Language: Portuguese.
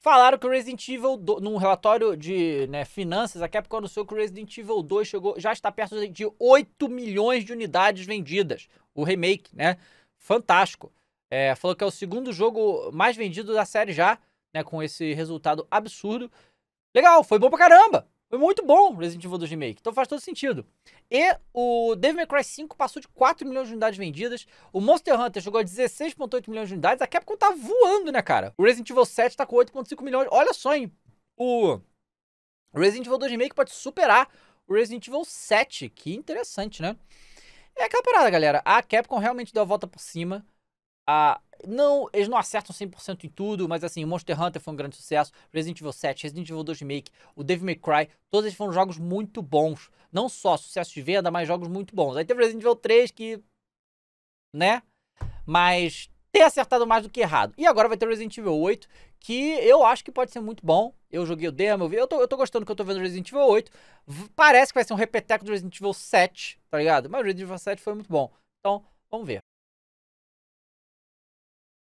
Falaram que o Resident Evil, do, num relatório de né, finanças, a Capcom anunciou que o Resident Evil 2 chegou, já está perto de 8 milhões de unidades vendidas. O remake, né? Fantástico. É, falou que é o segundo jogo mais vendido da série já, né? Com esse resultado absurdo. Legal, foi bom pra caramba. Foi muito bom Resident Evil 2 Remake. Então faz todo sentido. E o Devil May Cry 5 passou de 4 milhões de unidades vendidas. O Monster Hunter chegou a 16,8 milhões de unidades. A Capcom tá voando, né, cara? O Resident Evil 7 tá com 8,5 milhões. Olha só, hein? O Resident Evil 2 Remake pode superar o Resident Evil 7. Que interessante, né? É aquela parada, galera. A Capcom realmente deu a volta por cima. Não, eles não acertam 100% em tudo, mas assim, Monster Hunter foi um grande sucesso, Resident Evil 7, Resident Evil 2 Remake, o Devil May Cry, todos eles foram jogos muito bons. Não só sucesso de venda, mas jogos muito bons. Aí teve Resident Evil 3 que, né, mas tem acertado mais do que errado. E agora vai ter Resident Evil 8, que eu acho que pode ser muito bom. Eu joguei o demo, eu, vi, eu, tô, eu tô gostando do que eu tô vendo Resident Evil 8. Parece que vai ser um repeteco do Resident Evil 7, tá ligado? Mas o Resident Evil 7 foi muito bom. Então, vamos ver.